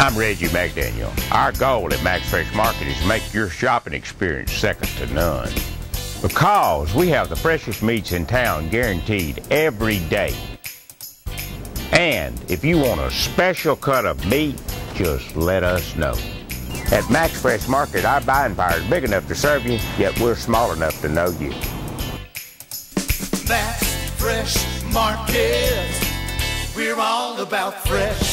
I'm Reggie McDaniel. Our goal at Mac's Fresh Market is to make your shopping experience second to none. Because we have the freshest meats in town guaranteed every day. And if you want a special cut of meat, just let us know. At Mac's Fresh Market, our buying power is big enough to serve you, yet we're small enough to know you. Mac's Fresh Market. We're all about fresh.